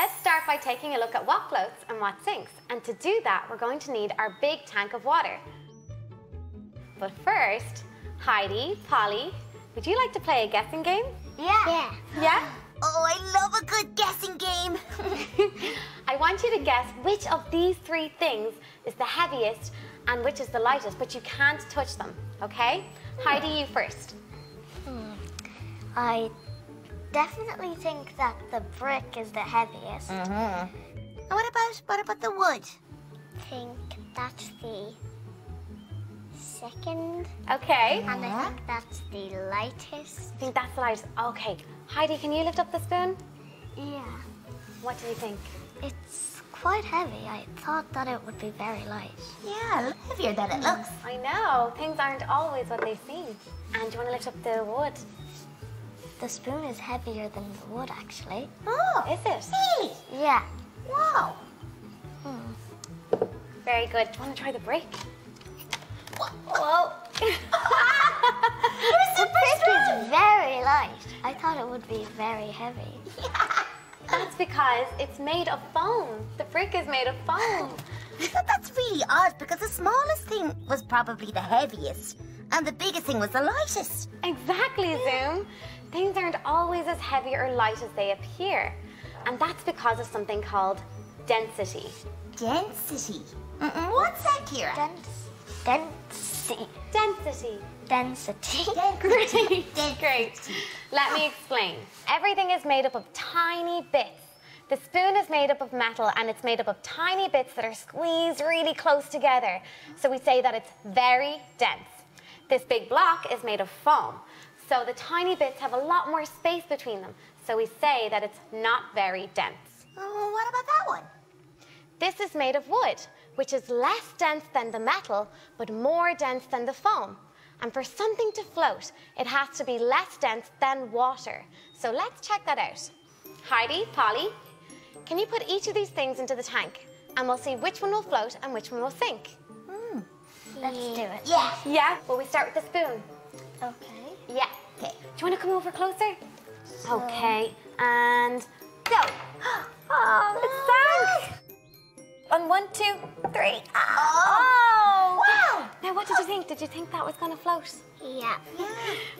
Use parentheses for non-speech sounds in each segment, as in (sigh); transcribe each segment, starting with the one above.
Let's start by taking a look at what floats and what sinks. And to do that, we're going to need our big tank of water. But first, Heidi, Polly, would you like to play a guessing game? Yeah. Yeah. Yeah? Oh, I love a good guessing game. (laughs) I want you to guess which of these three things is the heaviest and which is the lightest, but you can't touch them, okay? Heidi, you first. Hmm. I definitely think that the brick is the heaviest. Mm-hmm. What about what about the wood? I think that's the second. Okay. And I think that's the lightest. I think that's the lightest. Okay. Heidi, can you lift up the spoon? Yeah. What do you think? It's quite heavy. I thought that it would be very light. Yeah, heavier than it looks. I know. Things aren't always what they seem. And do you want to lift up the wood? The spoon is heavier than the wood, actually. Oh, Is it? Really? Yeah. Wow. Hmm. Very good. Do you want to try the brick? Whoa. (laughs) The brick is very light. I thought it would be very heavy. That's because it's made of foam. The brick is made of foam. (laughs) That's really odd because the smallest thing was probably the heaviest, and the biggest thing was the lightest. Exactly, Zoom. Things aren't always as heavy or light as they appear. And that's because of something called density. Density. What's that, Kira? Dense. Density. Density. Density. (laughs) Great. Great. Let me explain. Everything is made up of tiny bits. The spoon is made up of metal and it's made up of tiny bits that are squeezed really close together. So we say that it's very dense. This big block is made of foam. So the tiny bits have a lot more space between them. So we say that it's not very dense. Oh, what about that one? This is made of wood, which is less dense than the metal, but more dense than the foam. And for something to float, it has to be less dense than water. So let's check that out. Heidi, Polly, can you put each of these things into the tank? And we'll see which one will float and which one will sink. Let's do it. Yeah. Yeah? Well, we start with the spoon? Okay. Yeah. Okay. Do you want to come over closer? Okay. And go. (gasps) Oh, it oh, sank. On one, two, three. Ah. Oh, oh! Wow. Now, what did you think? Did you think that was going to float? Yeah. yeah.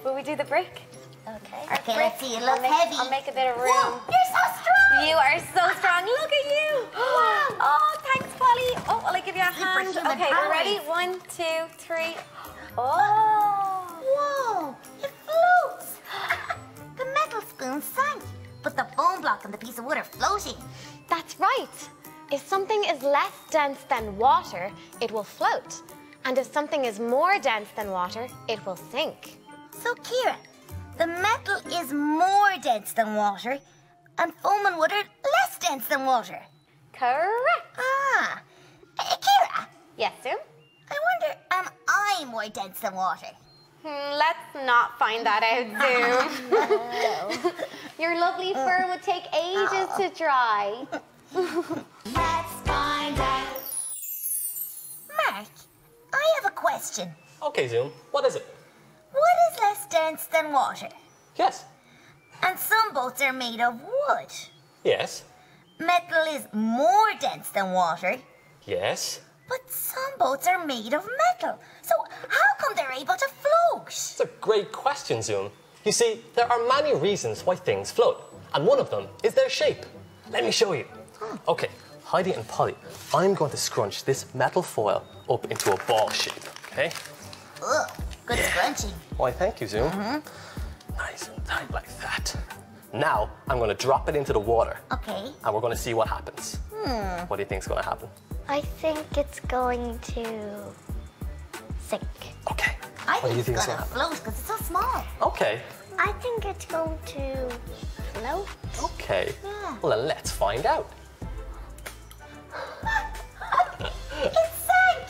Will we do the brick? Okay. Our Okay, brick. let's see. It looks I'll make, heavy. I'll make a bit of room. Whoa, you're so strong. You are so strong. Look at you. (gasps) Oh, thanks, Polly. Oh, will give you a hand? Okay, we're ready. One, two, three. Oh. Whoa, it floats. (laughs) the metal spoon sank, but the foam block and the piece of wood are floating. That's right. If something is less dense than water, it will float. And if something is more dense than water, it will sink. So, Kira, the metal is more dense than water, and foam and wood are less dense than water. Correct. Ah, Eh, Kira, Yes, Sue? I wonder, am I more dense than water? Hmm, Let's not find that out, (laughs) Sue. (laughs) Your lovely fur would take ages to dry. (laughs) Let's find out. Mark, I have a question. Okay, Zoom, what is it? Wood is less dense than water, Yes. and some boats are made of wood. Yes. Metal is more dense than water, Yes. But some boats are made of metal. So how come they're able to float? It's a great question, Zoom. You see, there are many reasons why things float, and one of them is their shape. Let me show you. Hmm. Okay, Heidi and Polly, I'm going to scrunch this metal foil up into a ball shape, okay? Ugh, good scrunching. Why, thank you, Zoom. Mm-hmm. Nice and tight like that. Now, I'm going to drop it into the water, Okay. and we're going to see what happens. Hmm. What do you think's going to happen? I think it's going to sink. Okay. I what do you think it's gonna float because it's so small. Okay. I think it's going to float. Okay. Yeah. Well, then let's find out. (laughs) It sank.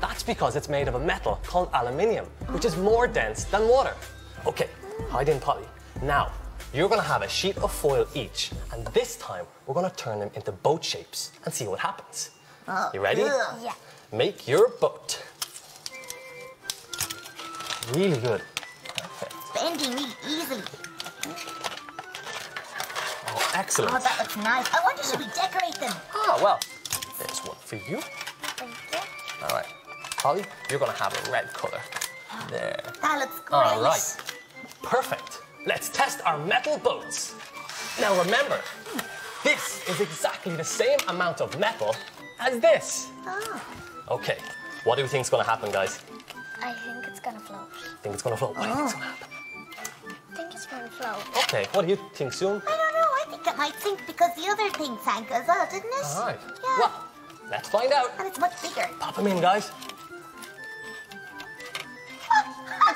That's because it's made of a metal called aluminium, which is more dense than water. Okay, Heidi and Polly. Now, you're gonna have a sheet of foil each, and this time we're gonna turn them into boat shapes and see what happens. Oh, You ready? Yeah. Make your boat. Really good. Perfect. Bending really easily. Oh, excellent. Oh, that looks nice. I wonder should we decorate them? Ah, well, there's one for you. Thank you. All right. Polly, you're gonna have a red color. There. That looks great. All right. Perfect. Let's test our metal boats. Now remember, this is exactly the same amount of metal as this. Oh. Okay. What do you think's gonna happen, guys? I think it's gonna float. Think it's gonna float? What do you think's gonna happen? I think it's gonna float. Okay. What do you think, Zoom? I don't know. I think it might sink because the other thing sank as well, didn't it? All right. Yeah. Well, let's find out. and it's much bigger. Pop them in, guys.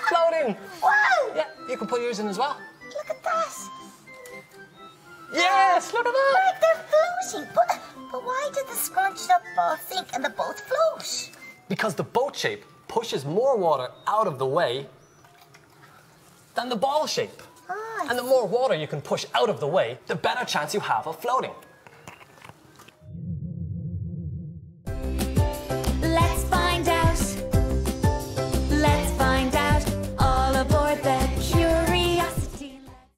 Floating. Wow! You can put yours in as well. Look at that. Yes, look at that. Like they're floating. But, but why did the scrunched up ball sink and the boat float? Because the boat shape pushes more water out of the way than the ball shape. Ah, And the more water you can push out of the way, the better chance you have of floating.